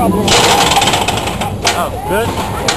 Oh, good.